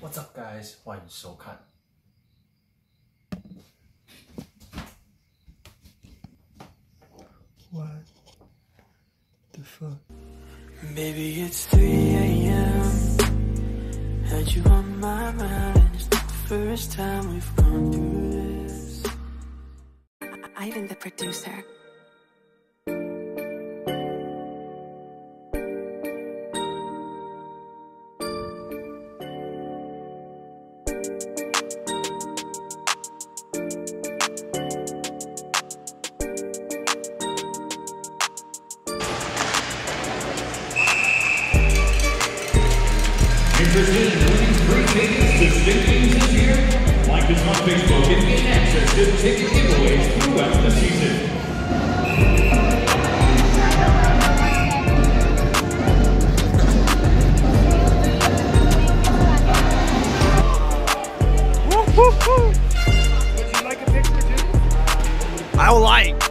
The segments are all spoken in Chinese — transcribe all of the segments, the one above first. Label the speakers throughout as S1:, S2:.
S1: What's up, guys？欢迎收看。What the fuck?
S2: Baby, it's 3 a.m. Had you on my mind, and it's not the first time we've gone through this.
S3: Ivan, the producer.
S4: In Brazil, winning three tickets to this year. Like us on Facebook and access to ticket giveaways throughout the season.
S5: I will like.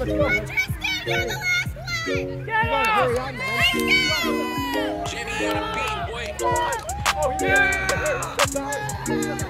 S5: let's go. On, Tristan, you're the last one. Get up. Let's go.
S2: Jimmy on a beat, boy.
S5: Oh, yeah. yeah.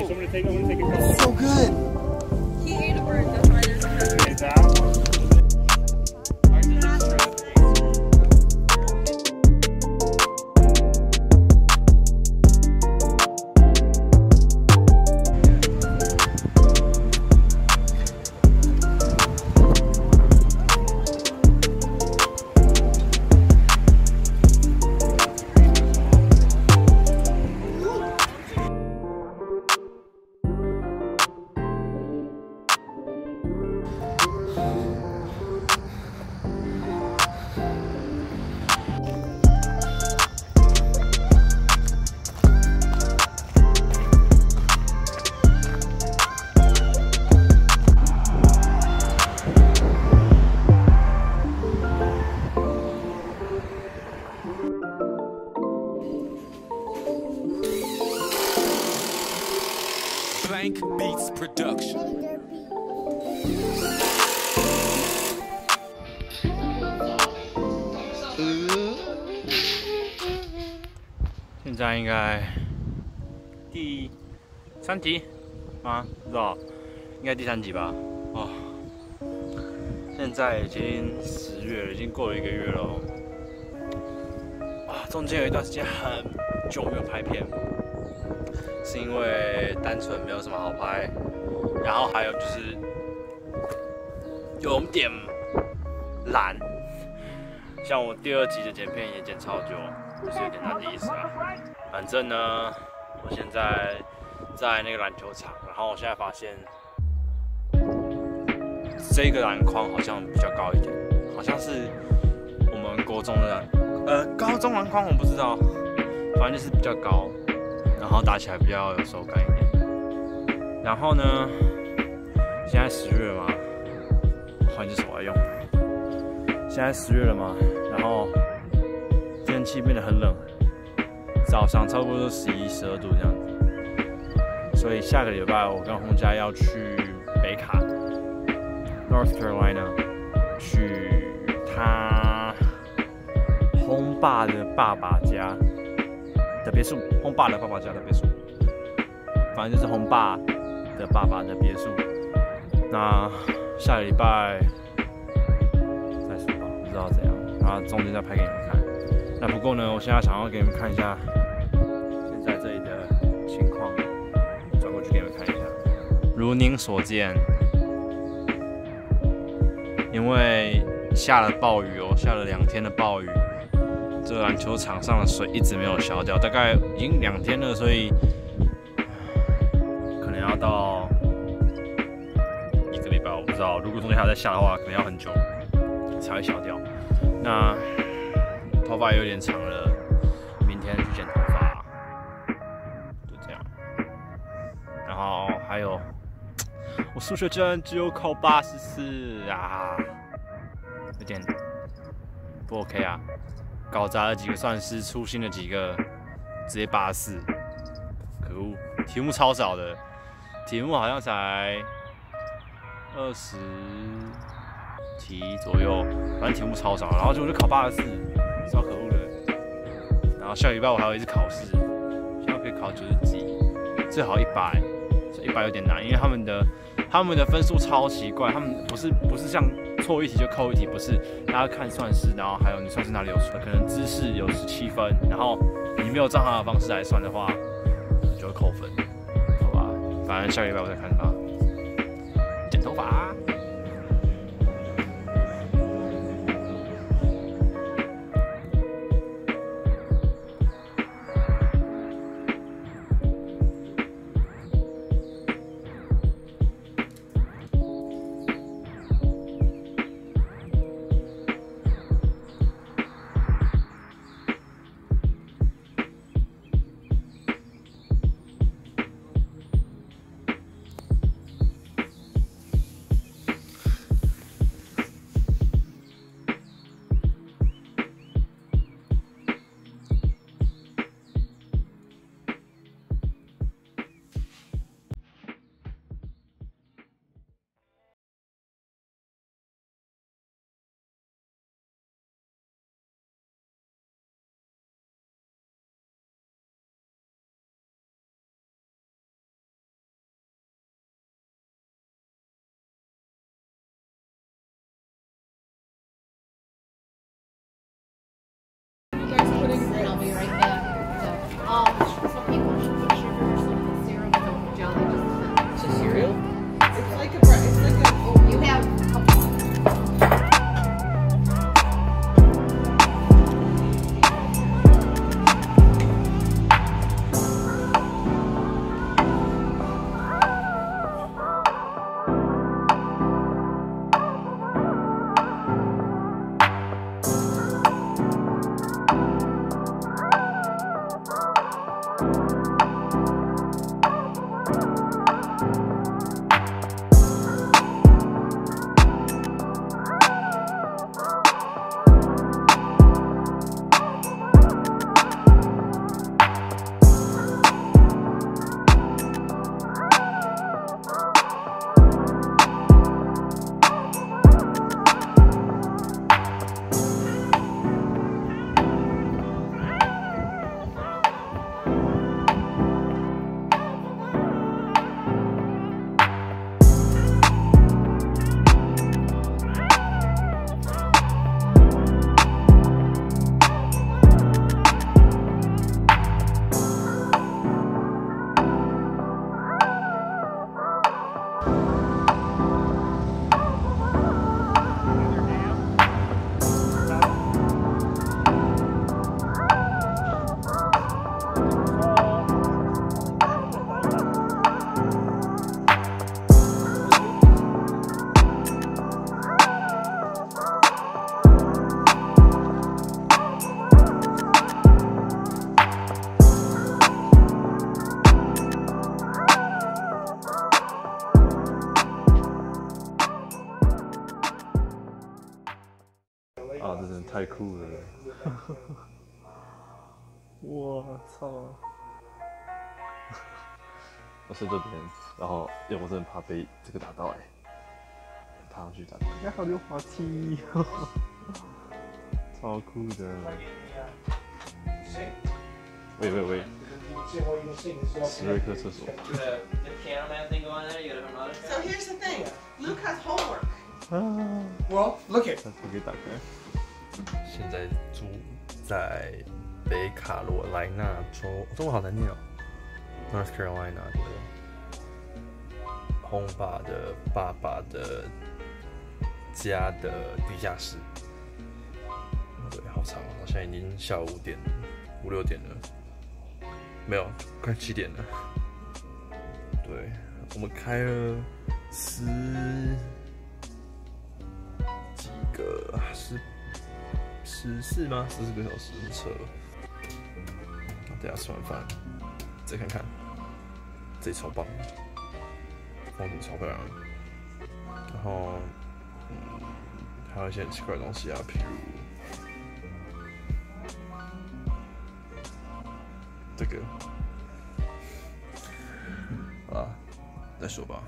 S5: So
S1: good.
S6: He ate a bird, that's why there's a
S5: Okay,
S7: 应该第三集吗？不知道，应该第三集吧。哦，现在已经十月了，已经过了一个月了哦。啊，中间有一段时间很久没有拍片，是因为单纯没有什么好拍，然后还有就是有点懒。像我第二集的剪片也剪超久，就是有点懒的意思啊。反正呢，我现在在那个篮球场，然后我现在发现这个篮筐好像比较高一点，好像是我们国中的篮，呃，高中篮筐我不知道，反正就是比较高，然后打起来比较有手感一点。然后呢，现在十月了嘛，换只手来用。现在十月了嘛，然后天气变得很冷，早上差不多都十一、十二度这样子。所以下个礼拜我跟洪佳要去北卡 （North Carolina） 去他轰爸的爸爸家的别墅，轰爸的爸爸家的别墅，反正就是轰爸的爸爸的别墅。那下个礼拜。不知道怎样，然后中间再拍给你们看。那不过呢，我现在想要给你们看一下如您所见，因为下了暴雨哦，下了两天的暴雨，这篮球场上的水一直没有消掉，大概已经两天了，所以可能要到一个礼拜，我不知道。如果中间还要再下的话，可能要很久。才会消掉。那头发有点长了，数学居然只有考八十四啊，有点不 OK 啊。搞砸了几个算式，粗心了几个，直接八十四，可恶！题目超少的，题目好像才二十。题左右，反正题目超少，然后就就考八十四，超可恶的。然后下礼拜我还有一次考试，希望可以考九十几，最好一百，一百有点难，因为他们的他们的分数超奇怪，他们不是不是像错一题就扣一题，不是，大家看算式，然后还有你算式哪里有错，可能知识有十七分，然后你没有照他的方式来算的话，就会扣分，好吧？反正下礼拜我再看吧。剪头发。
S5: 我操！我睡这边，然后因为我真的怕被这个打到哎、爬上去打到，还好溜滑梯，超酷的。喂喂喂，史瑞克厕所。
S8: So here's the thing. Luke has homework.
S5: 啊
S1: ，Well, look it.
S5: 它可以打开。
S9: 现在住在北卡罗来纳州，中文好难念哦，North Carolina 的轰爸的爸爸的家的地下室。对，好长哦，现在已经下午五点，五六点了，没有，快七点了。对，我们开了十几个，十十四吗？十四个小时的车。等下吃完饭再看看，这超棒，风景超漂亮。然后，嗯，还有一些很奇怪的东西啊，譬如这个，啊，再说吧。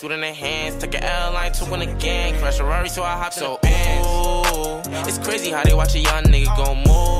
S10: Shooting the hands. Took an L, I took one again. Crash a Rari, so I hopped so, in Ooh, it's crazy how they watch a young nigga go move.